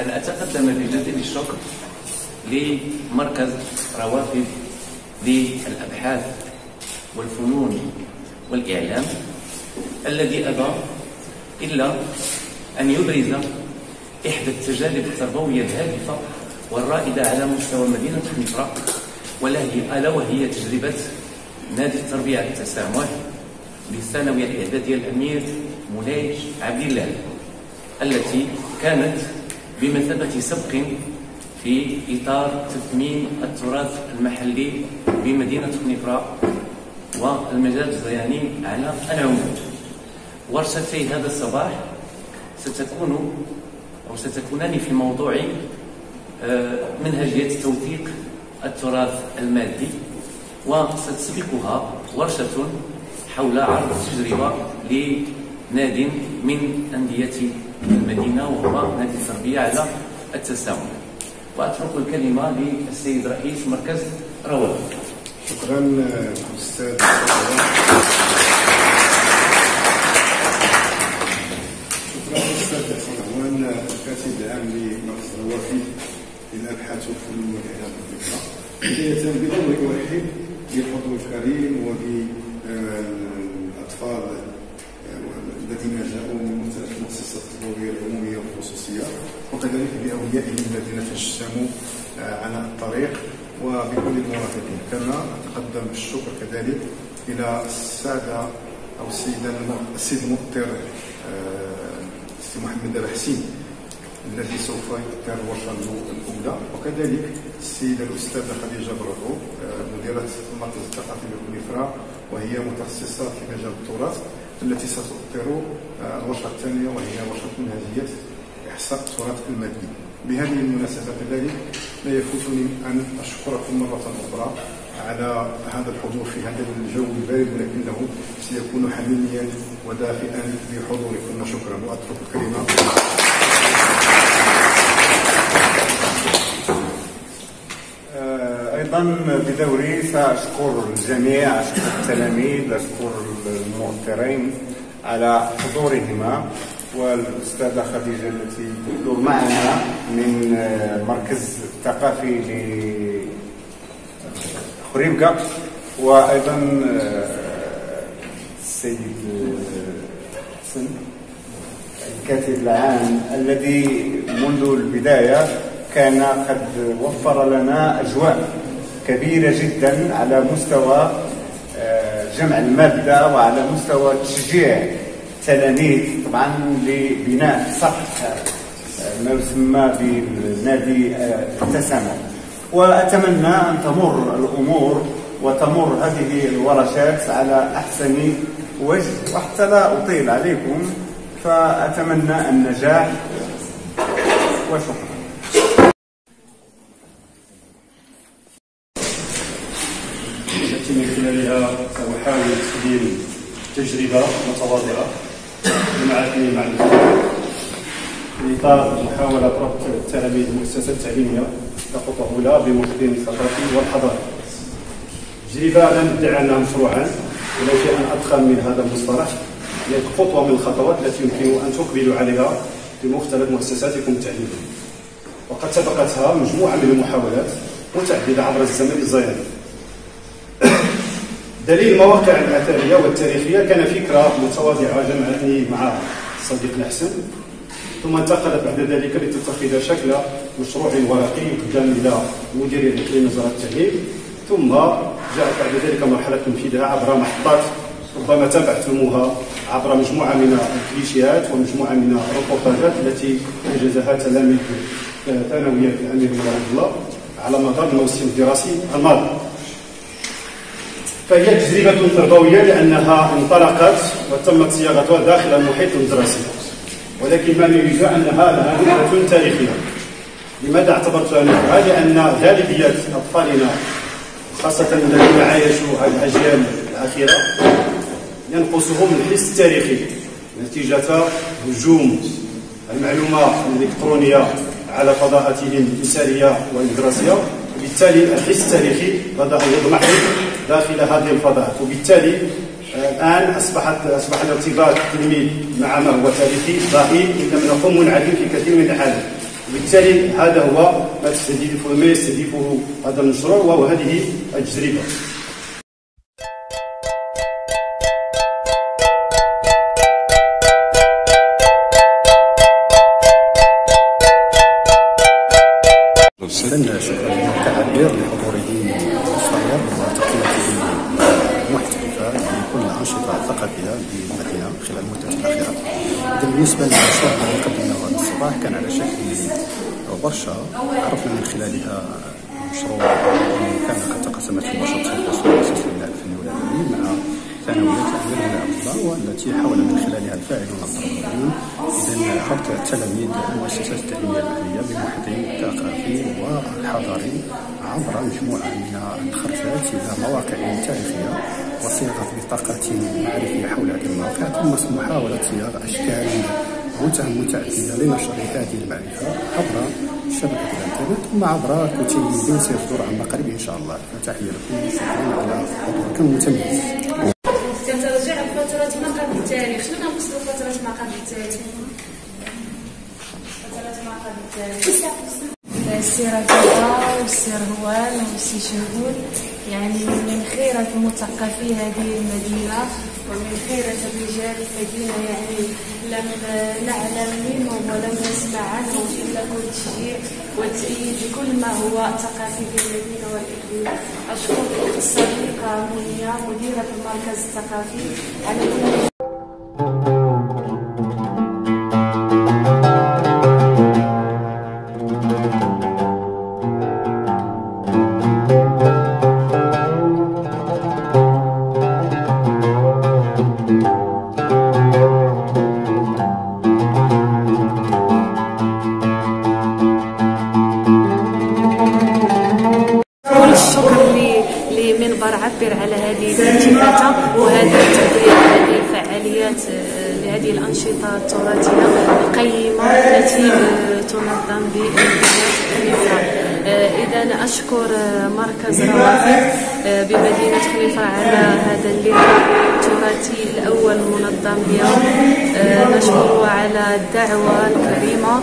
أنا أتقدم بجزيل الشكر لمركز للأبحاث والفنون والإعلام الذي أبى إلا أن يبرز إحدى التجارب التربوية الهادفة والرائدة على مستوى مدينة حنيفرة ألا وهي تجربة نادي التربية على التسامح للثانوية الإعدادية الأمير مولاي عبد الله التي كانت بمثابة سبق في إطار تثمين التراث المحلي بمدينة خنيفرة والمجال الزياني على العموم. ورشتي هذا الصباح ستكون أو ستكونان في موضوع آه، منهجية توثيق التراث المادي وستسبقها ورشة حول عرض تجربة لناد من أندية المدينة وهو نادي التربية على التسامح وأترك الكلمة للسيد رئيس مركز رواد. شكرا أستاذ. شكرا أستاذ حسن الكاتب العام لمركز روافي للابحاث والفنون والاعلام بداية بدون ارحب بالحضور الكريم وبالأطفال الذين جاءوا من مختلف المؤسسات التربويه العمومية. والخصوصيه وكذلك باوليائهم الذين تجسموا على الطريق وبكل المرافقين. كما اتقدم بالشكر كذلك إلى السادة أو السيد الم- السيد المؤطر آه، السي محمد الحسين الذي سوف يؤطر الورشه الأولى. وكذلك السيدة الأستاذة خديجة برغو آه، مديرة المركز الثقافي بالكونيفرا وهي متخصصة في مجال التراث التي ستؤطر آه، الورشة الثانية وهي ورشة منهجية إحصاء التراث المادي بهذه المناسبة كذلك لا يفوتني أن أشكركم مرة أخرى على هذا الحضور في هذا الجو البارد ولكنه سيكون حميميا ودافئا بحضوركم شكرا. وأترك الكلمة آه، أيضا بدوري سأشكر الجميع أشكر التلاميذ أشكر المؤثرين على حضورهما. والاستاذه خديجه التي تحضر معنا. من آه، المركز الثقافي لخريبكا وأيضا آه، السيد آه، حسن الكاتب العام الذي منذ البداية كان قد وفر لنا أجواء كبيرة جدا على مستوى جمع المادة وعلى مستوى تشجيع التلاميذ طبعا لبناء صح آه، ما يسمى بالنادي آه، التسامح وأتمنى أن تمر الأمور وتمر هذه الورشات على أحسن وجه. وحتى لا أطيل عليكم فأتمنى النجاح. وشكرا. من خلالها سأحاول تقديم تجربة متواضعة. جمعتني مع في إطار محاولة ربط تلاميذ المؤسسات التعليمية كخطوة أولى بمفهوم الثقافي والحضاري. تجربة لا ندعي أنها مشروعا ولو شيء أدخل من هذا المصطلح هي خطوة من الخطوات التي يمكن أن تقبلوا عليها في مختلف مؤسساتكم التعليمية. وقد سبقتها مجموعة من المحاولات متعددة عبر الزمن الزيني. دليل المواقع الأثرية والتاريخية كان فكرة متواضعة جمعتني مع صديقنا حسن ثم انتقلت بعد ذلك لتتخذ شكل مشروع ورقي يقدم إلى مدير وزارة التعليم ثم جاءت بعد ذلك مرحلة تنفيذها عبر محطات ربما تابعتموها عبر مجموعة من الكليشيات ومجموعة من الروبورتاجات التي أنجزها تلاميذ ثانوية الأمير مراد الله على مدار الموسم الدراسي الماضي. فهي تجربة تربوية لأنها انطلقت وتمت صياغتها داخل المحيط الدراسي ولكن ما نريد أنها لها نكهة تاريخية لماذا اعتبرتها نكهة؟ لأن غالبية أطفالنا خاصة الذين عايشوا هذه الأجيال الأخيرة ينقصهم الحس التاريخي نتيجة هجوم المعلومة الإلكترونية على فضاءاتهم الإنسانية والدراسية وبالتالي الحس التاريخي بدأ يضمحل. داخل هذه الفضاءات وبالتالي آه، الآن أصبحت أصبح الارتباط التلميذ مع ما هو تاريخي ضئيل إن لم منعدم في كثير من الحالات. وبالتالي هذا هو ما تستهدفه ما يستهدفه هذا المشروع وهذه التجربة. إذن بالمدينة خلال المدة الأخيرة. إذن بالنسبة للمشروع قدمناه هذا الصباح كان على شكل ورشة عرفنا من خلالها المشروع كان قد تقسمت في الخاص بالمؤسسة الفني والأدبي مع ثانويات الأمير الأطباء والتي حاول من خلالها الفاعلون التربويون إذا ربط التلاميذ المؤسسات التعليمية المحلية بمحيطهم الثقافي والحضاري عبر مجموعة من الخرجات إلى مواقع تاريخية وصياغة بطاقات معرفية حول هذه المواقع ثم محاولة صياغة أشكال متعددة لنشر هذه المعرفة عبر شبكة الإنترنت ثم عبر كتيب سيصدر عما قريب إن شاء الله فتحية لكم شكرا على حضوركم المتميز قبل التاريخ قبل التاريخ السيرة البيضاء والسير هوان والسي شهود يعني من خيرة مثقفي هذه المدينة ومن خيرة الرجال الذين يعني لم نعلم منهم ولم نسمع عنهم إلا كل تشجيع والتأييد بكل ما هو ثقافي في المدينة والإقليم أشكر الصديقة منيا مديرة المركز الثقافي على على هذا اللقاء التراثي الأول المنظم اليوم. آه، نشكره على الدعوة الكريمة. آه،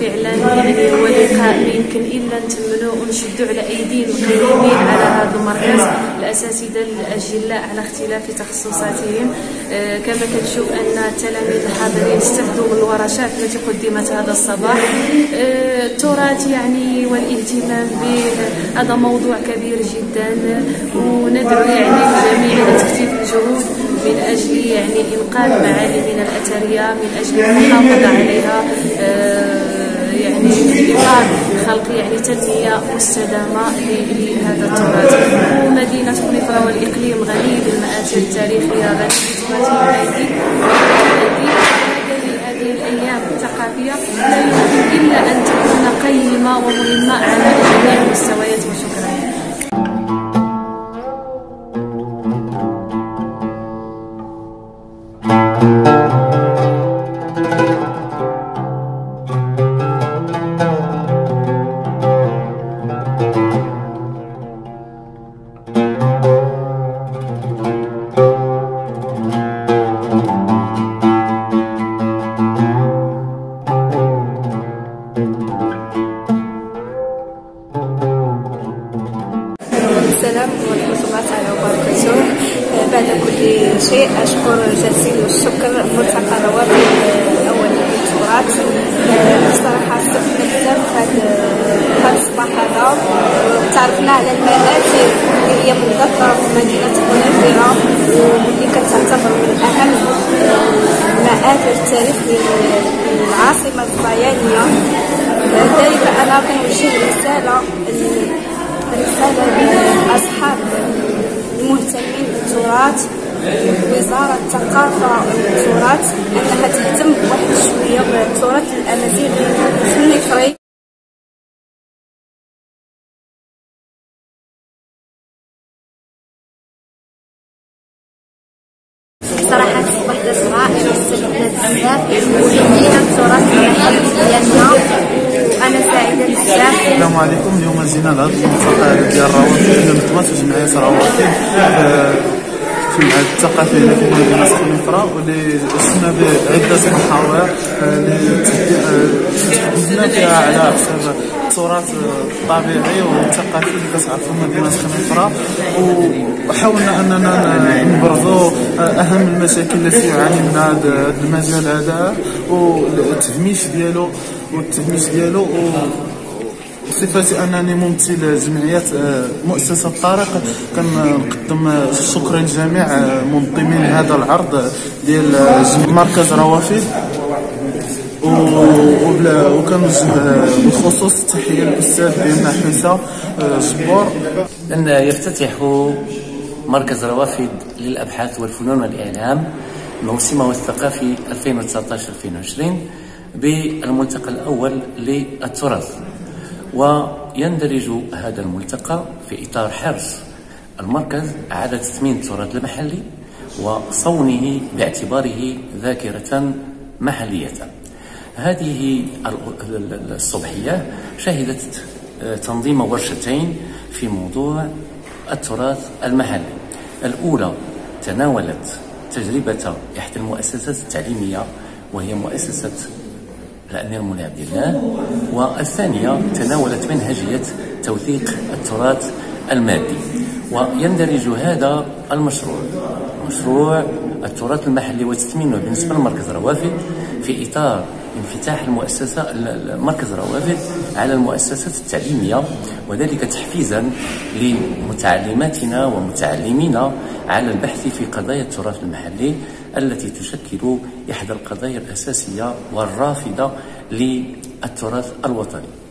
فعلا يعني هو لقاء ما يمكن إلا نتمنوا ونشدوا على ايدي القائمين على هذا المركز الاساتذه الأجلاء على اختلاف تخصصاتهم. آه، كما كنشوف أن التلاميذ الحاضرين استفدوا من الورشات التي قدمت هذا الصباح. آه، التراث يعني والاهتمام به هذا موضوع كبير جدا. وندعو يعني الجميع إلى تكثيف الجهود من أجل يعني انقاذ معالمنا الاثريه من أجل المحافظة عليها. يعني في اطار خلق يعني تنميه مستدامة لهذا التراث. ومدينة خليفه والإقليم غني بالمآثر التاريخية غني المادي والذي هذه الأيام الثقافية لا يمكن إلا أن تكون قيمة ومهمة على جميع المستويات ملتقى روابط أول التراث آه، بصراحة استفدنا بزاف هذا الصباح هذا. وتعرفنا على المآثر اللي هي منضفة في مدينة منافرة واللي كتعتبر من أهم المآثر التاريخ للعاصمة الصيانية ذلك أنا كنوجه رسالة رسالة لأصحاب المهتمين بالتراث وزارة الثقافة والتراث أنها تهتم بواحد شوية بالتراث الأمازيغي المصنفري صراحة واحدة رائعة استفدنا بزاف. وحمينا التراث ديالنا وأنا سعيدة بزاف. السلام عليكم. اليوم جينا لهذا المسابقة ديال الرواتب ديال متواصل جمعية رواتب المعهد الثقافي هنا في مدينه سخنفره واللي شفنا بعدة محاور اللي تحدثنا فيها على حساب التراث الطبيعي والثقافي اللي كتعرفوا مدينه سخنفره وحاولنا أننا نبرزوا أهم المشاكل التي يعاني منها هذا المجال هذا والتهميش ديالو والتهميش ديالو بصفتي أنني ممثل جمعية مؤسسة الطارق كنقدم الشكر لجميع منظمين هذا العرض ديال مركز روافد. وكنوجه بالخصوص تحية للأستاذ ديالنا حمزه جبور لن يفتتح مركز روافد للأبحاث والفنون والإعلام موسمه الثقافي 2019-2020 بالملتقى الأول للتراث. ويندرج هذا الملتقى في إطار حرص. المركز على تثمين التراث المحلي وصونه باعتباره ذاكرة محلية. هذه الصبحية شهدت تنظيم ورشتين في موضوع التراث المحلي. الأولى تناولت تجربة إحدى المؤسسات التعليمية وهي مؤسسة الأمير منى عبد الله. والثانية تناولت منهجية توثيق التراث المادي. ويندرج هذا المشروع. مشروع التراث المحلي وتثمينه بالنسبة لمركز روافد في إطار انفتاح المؤسسة مركز روافد على المؤسسات التعليمية وذلك تحفيزا لمتعلماتنا ومتعلمينا على البحث في قضايا التراث المحلي التي تشكل إحدى القضايا الأساسية والرافضة للتراث الوطني.